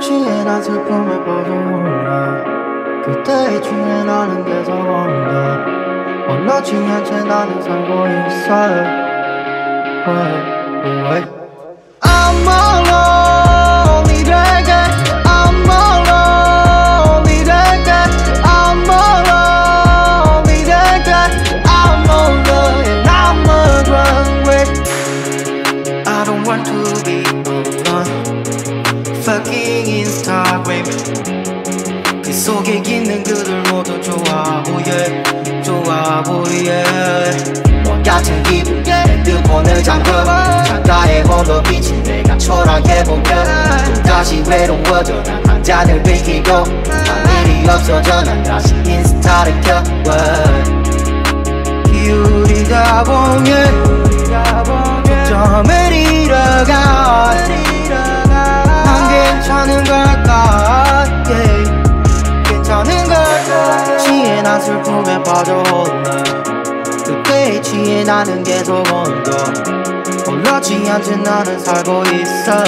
취해 난 슬픔에 빠져올라 그때의 취해 나는 홀로 취한 채 나는 살고 있어 Wait, wait. I'm lonely again I'm lonely again I'm lonely again I'm lonely and I'm hungry I don't want to Instagram 그 속에 있는 그들 모두 좋아 보여 좋아 보여 뭐 같은 기분 핸드폰을 잠궈 창가에 홀로 비친 내가 초라해 보면 다시 외로워져 난한 잔을 들키고 할 일이 없어져 난 다시 인스타를 켜 기울이다 보면 난 슬픔에 빠져올라 그때의 취해 나는 계속 온다 취한 채 나는 살고 있어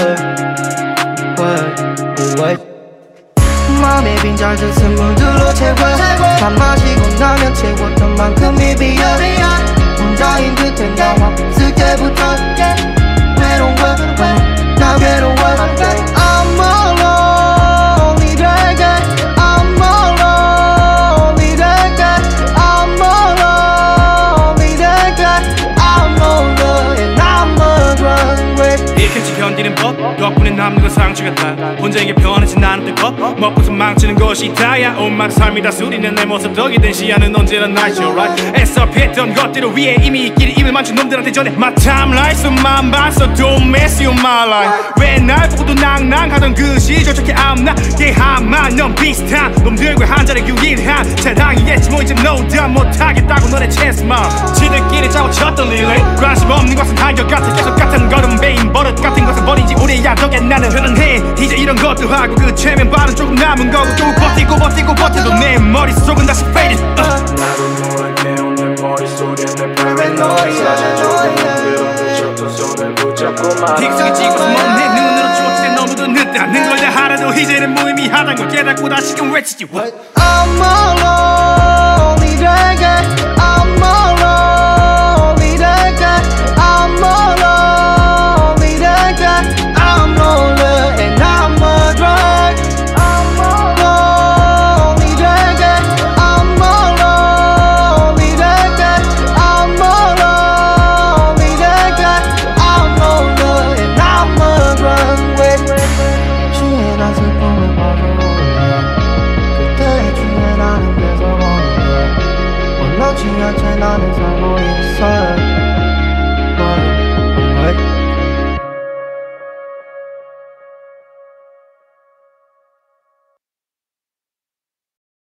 Wait, wait. 맘에 빈 잦은 스물들로 채워 밥 마시고 나면 채웠던 만큼이 비어 혼자인 듯한 영화 쓸 때부터 견디는 법? 덕분에 남는 건 상처가 다 혼자에게 변하지 나는 뜨겁 먹고서 망치는 것이 다야. 온막 삶이 다 수리는 내 모습. 덕이 된 시야는 언제나 나이죠 right 애써 피했던 것들을 위해 이미 있기를 입을 맞춘 놈들한테 전해. My timeline 수만 봤어 Don't mess you my life. 왜 날 보고도 낭낭하던 그 시절 저렇게 암나게 하마 넌 비슷한 놈들과 한 자리 유일한 사랑이겠지. 뭐 이제 no doubt 못하겠다고 너네 chance 마 지들끼리 짜고 쳤던 릴레이. 관심 없는 것은 한결같아. 계속 같은 걸음 베인 버릇 같은 것은 것도 하고 그 최면 발은 조금 남은 거고 또 버티고 버티고 버텨도 내 머릿속은 다시 faded uh. 나도 모르게 오늘 머릿속에 내 paranoia 사실 조금 흔들어 붙였던 손을 붙잡고 말아 틱톡에 찍어서 먼내 눈으로 추억세 너무도 늦다는 걸다 알아도 이제는 무의미하단 걸 깨닫고 다시금 외치지 What? I'm alone 지하철 나는 살고 있어요